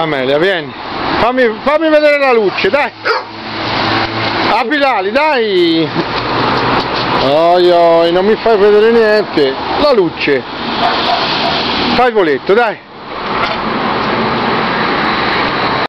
Amelia, vieni. Fammi, fammi vedere la luce, dai. Apri l'ali, dai. Oi, oi, non mi fai vedere niente. La luce. Fai voletto, dai.